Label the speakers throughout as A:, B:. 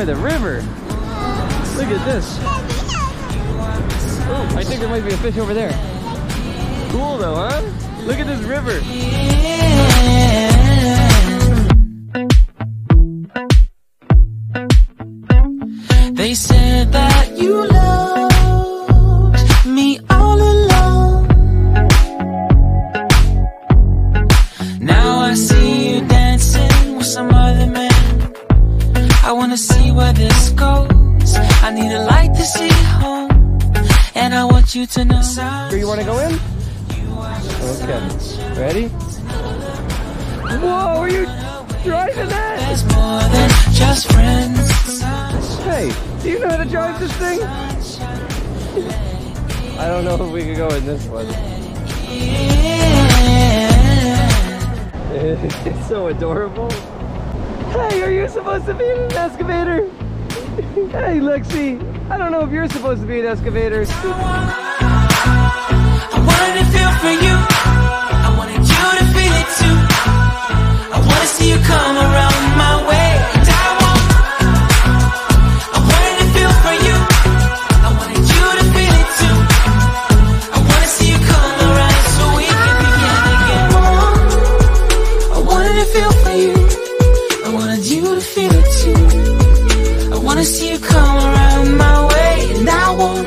A: By the river. Look at this. Oh, I think there might be a fish over there. Cool though, huh? Look at this river.
B: They said that you loved see where this goes. I need a light to see home. And I want you to know.
A: Here, you want to go in? Okay. Ready? Whoa, are you driving that?
B: There's more than just friends.
A: Hey, do you know how to drive this thing? I don't know if we can go in this one. It's so adorable. Hey, are you supposed to be an excavator? hey, Lexi, I don't know if you're supposed to be an excavator.
B: I wanted to feel for you. I wanted you to feel it too. I wanna see you come around my way. And I won't.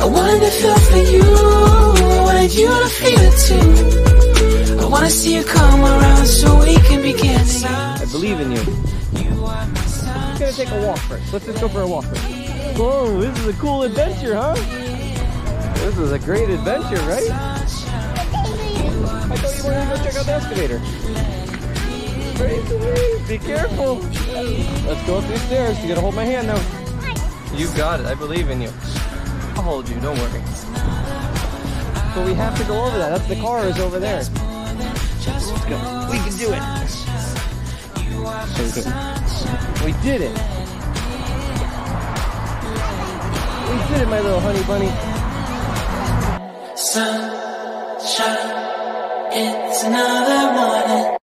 B: I wanted to feel for you. I wanted you to feel it too. I wanna see you come around so we can begin. I wanted to feel for you. I wanted you to feel it too. I wanna see you come around my way, and I won't. I wanted to feel for you. I wanted you to feel it too. I wanna see you come around so we can begin.
A: I believe in you. We're gonna take a walk first. Let's just go for a walk first. Whoa, this is a cool adventure, huh? This is a great adventure, right? I thought you wanted to go check out the excavator. Be careful. Let's go up these stairs. You gotta hold my hand now. You got it. I believe in you. I'll hold you. Don't worry. But we have to go over that. That's the car is over there. Let's go. We can do it. We did it. We did it, my little honey bunny.
B: Sunshine, it's another morning.